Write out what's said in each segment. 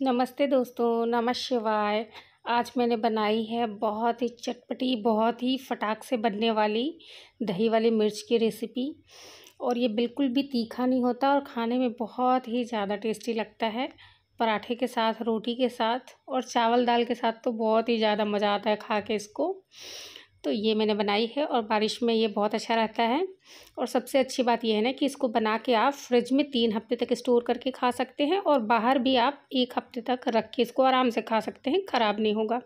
नमस्ते दोस्तों, नमः शिवाय। आज मैंने बनाई है बहुत ही चटपटी, बहुत ही फटाक से बनने वाली दही वाली मिर्च की रेसिपी। और ये बिल्कुल भी तीखा नहीं होता और खाने में बहुत ही ज़्यादा टेस्टी लगता है। पराठे के साथ, रोटी के साथ और चावल दाल के साथ तो बहुत ही ज़्यादा मज़ा आता है खा के इसको। तो ये मैंने बनाई है और बारिश में ये बहुत अच्छा रहता है। और सबसे अच्छी बात यह है ना कि इसको बना के आप फ्रिज में तीन हफ़्ते तक स्टोर करके खा सकते हैं और बाहर भी आप एक हफ़्ते तक रख के इसको आराम से खा सकते हैं, ख़राब नहीं होगा।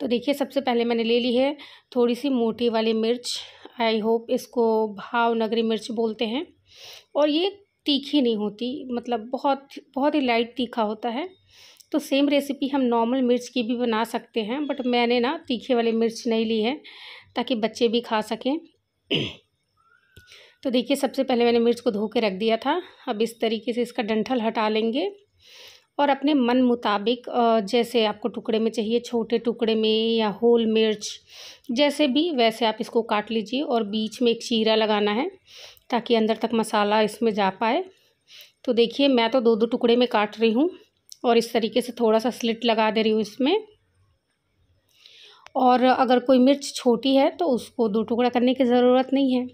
तो देखिए, सबसे पहले मैंने ले ली है थोड़ी सी मोटी वाली मिर्च। आई होप इसको भावनगरी मिर्च बोलते हैं। और ये तीखी नहीं होती मतलब बहुत बहुत ही लाइट तीखा होता है। तो सेम रेसिपी हम नॉर्मल मिर्च की भी बना सकते हैं बट मैंने ना तीखे वाली मिर्च नहीं ली है, ताकि बच्चे भी खा सकें। तो देखिए, सबसे पहले मैंने मिर्च को धो के रख दिया था। अब इस तरीके से इसका डंठल हटा लेंगे। और अपने मन मुताबिक जैसे आपको टुकड़े में चाहिए, छोटे टुकड़े में या होल मिर्च, जैसे भी, वैसे आप इसको काट लीजिए और बीच में एक चीरा लगाना है, ताकि अंदर तक मसाला इसमें जा पाए। तो देखिए, मैं तो दो दो टुकड़े में काट रही हूँ। और इस तरीके से थोड़ा सा स्लिट लगा दे रही हूँ इसमें। और अगर कोई मिर्च छोटी है तो उसको दो टुकड़ा करने की ज़रूरत नहीं है।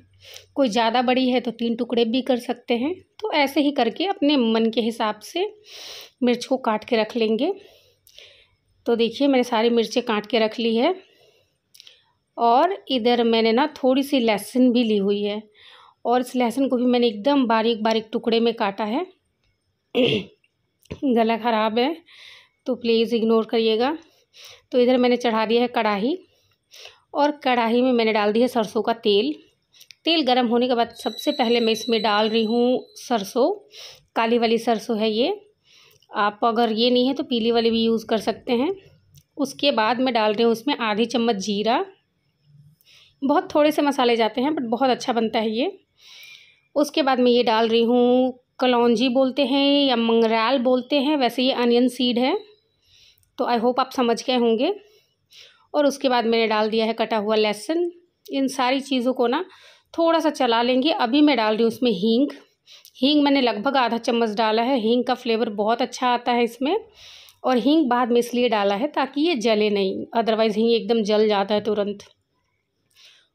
कोई ज़्यादा बड़ी है तो तीन टुकड़े भी कर सकते हैं। तो ऐसे ही करके अपने मन के हिसाब से मिर्च को काट के रख लेंगे। तो देखिए, मैंने सारी मिर्चें काट के रख ली है। और इधर मैंने ना थोड़ी सी लहसुन भी ली हुई है। और इस लहसुन को भी मैंने एकदम बारीक बारीक टुकड़े में काटा है। गला ख़राब है तो प्लीज़ इग्नोर करिएगा। तो इधर मैंने चढ़ा दिया है कढ़ाई और कढ़ाई में मैंने डाल दिया है सरसों का तेल। तेल गर्म होने के बाद सबसे पहले मैं इसमें डाल रही हूँ सरसों, काली वाली सरसों है ये। आप अगर ये नहीं है तो पीली वाली भी यूज़ कर सकते हैं। उसके बाद मैं डाल रही हूँ उसमें आधी चम्मच जीरा। बहुत थोड़े से मसाले जाते हैं बट बहुत अच्छा बनता है ये। उसके बाद मैं ये डाल रही हूँ कलौंजी बोलते हैं या मंगराल बोलते हैं, वैसे ये अनियन सीड है। तो आई होप आप समझ गए होंगे। और उसके बाद मैंने डाल दिया है कटा हुआ लहसुन। इन सारी चीज़ों को ना थोड़ा सा चला लेंगे। अभी मैं डाल रही हूँ उसमें हींग। हींग मैंने लगभग आधा चम्मच डाला है। हींग का फ्लेवर बहुत अच्छा आता है इसमें। और हींग बाद में इसलिए डाला है ताकि ये जले नहीं। अदरवाइज़ हींग एकदम जल जाता है तुरंत।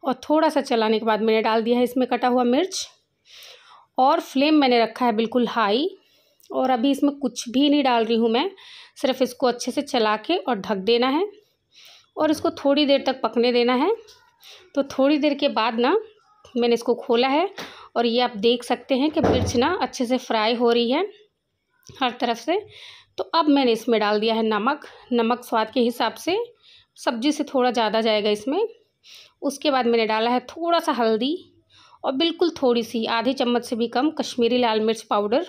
और थोड़ा सा चलाने के बाद मैंने डाल दिया है इसमें कटा हुआ मिर्च। और फ्लेम मैंने रखा है बिल्कुल हाई और अभी इसमें कुछ भी नहीं डाल रही हूँ मैं। सिर्फ़ इसको अच्छे से चला के और ढक देना है और इसको थोड़ी देर तक पकने देना है। तो थोड़ी देर के बाद ना मैंने इसको खोला है और ये आप देख सकते हैं कि मिर्च ना अच्छे से फ्राई हो रही है हर तरफ़ से। तो अब मैंने इसमें डाल दिया है नमक। नमक स्वाद के हिसाब से सब्ज़ी से थोड़ा ज़्यादा जाएगा इसमें। उसके बाद मैंने डाला है थोड़ा सा हल्दी। और बिल्कुल थोड़ी सी आधी चम्मच से भी कम कश्मीरी लाल मिर्च पाउडर।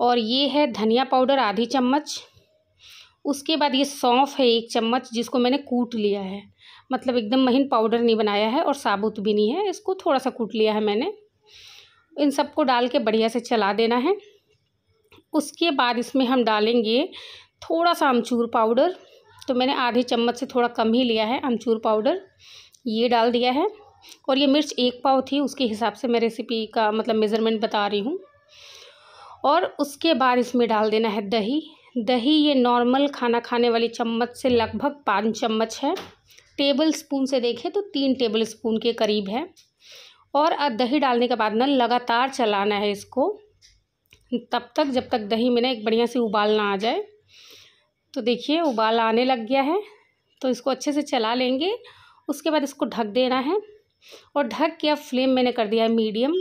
और ये है धनिया पाउडर, आधी चम्मच। उसके बाद ये सौंफ है एक चम्मच, जिसको मैंने कूट लिया है। मतलब एकदम महीन पाउडर नहीं बनाया है और साबुत भी नहीं है, इसको थोड़ा सा कूट लिया है मैंने। इन सबको डाल के बढ़िया से चला देना है। उसके बाद इसमें हम डालेंगे थोड़ा सा अमचूर पाउडर। तो मैंने आधे चम्मच से थोड़ा कम ही लिया है अमचूर पाउडर। ये डाल दिया है। और ये मिर्च एक पाव थी, उसके हिसाब से मैं रेसिपी का मतलब मेज़रमेंट बता रही हूँ। और उसके बाद इसमें डाल देना है दही। दही ये नॉर्मल खाना खाने वाली चम्मच से लगभग पाँच चम्मच है। टेबल स्पून से देखें तो तीन टेबल स्पून के करीब है। और अब दही डालने के बाद ना लगातार चलाना है इसको। तब तक, जब तक दही में ना एक बढ़िया सी उबाल ना आ जाए। तो देखिए, उबाल आने लग गया है। तो इसको अच्छे से चला लेंगे। उसके बाद इसको ढक देना है। और ढक के अब फ्लेम मैंने कर दिया है मीडियम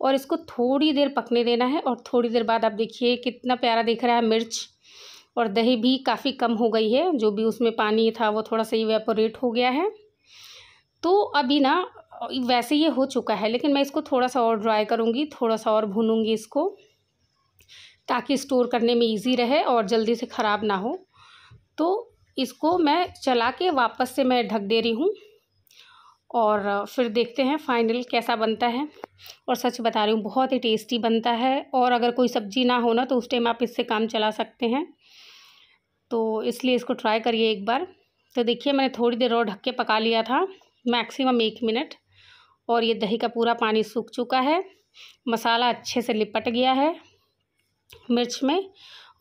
और इसको थोड़ी देर पकने देना है और थोड़ी देर बाद आप देखिए कितना प्यारा दिख रहा है मिर्च और दही भी काफ़ी कम हो गई है, जो भी उसमें पानी था वो थोड़ा सा इवेपोरेट हो गया है। तो अभी ना, वैसे ये हो चुका है, लेकिन मैं इसको थोड़ा सा और ड्राई करूँगी, थोड़ा सा और भूनूँगी इसको, ताकि स्टोर करने में इजी रहे और जल्दी से ख़राब ना हो। तो इसको मैं चला के वापस से मैं ढक दे रही हूँ। और फिर देखते हैं फाइनल कैसा बनता है। और सच बता रही हूँ, बहुत ही टेस्टी बनता है और अगर कोई सब्ज़ी ना हो ना तो उस टाइम आप इससे काम चला सकते हैं। तो इसलिए इसको ट्राई करिए एक बार। तो देखिए, मैंने थोड़ी देर और ढक के पका लिया था, मैक्सिमम एक मिनट। और ये दही का पूरा पानी सूख चुका है। मसाला अच्छे से लिपट गया है मिर्च में।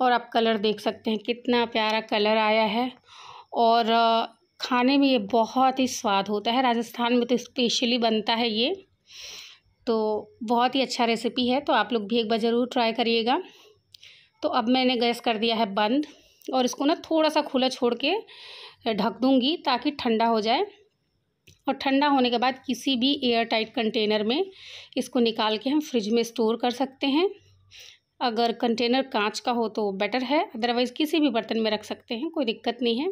और आप कलर देख सकते हैं, कितना प्यारा कलर आया है। और खाने में ये बहुत ही स्वाद होता है, राजस्थान में तो स्पेशली बनता है ये। तो बहुत ही अच्छा रेसिपी है तो आप लोग भी एक बार ज़रूर ट्राई करिएगा। तो अब मैंने गैस कर दिया है बंद और इसको ना थोड़ा सा खुला छोड़ के ढक दूँगी ताकि ठंडा हो जाए। और ठंडा होने के बाद किसी भी एयर टाइट कंटेनर में इसको निकाल के हम फ्रिज में स्टोर कर सकते हैं। अगर कंटेनर कांच का हो तो बेटर है अदरवाइज़ किसी भी बर्तन में रख सकते हैं, कोई दिक्कत नहीं है।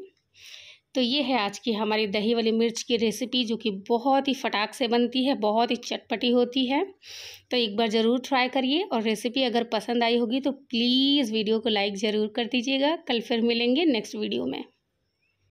तो ये है आज की हमारी दही वाली मिर्च की रेसिपी जो कि बहुत ही फटाक से बनती है, बहुत ही चटपटी होती है। तो एक बार ज़रूर ट्राई करिए और रेसिपी अगर पसंद आई होगी तो प्लीज़ वीडियो को लाइक ज़रूर कर दीजिएगा। कल फिर मिलेंगे नेक्स्ट वीडियो में।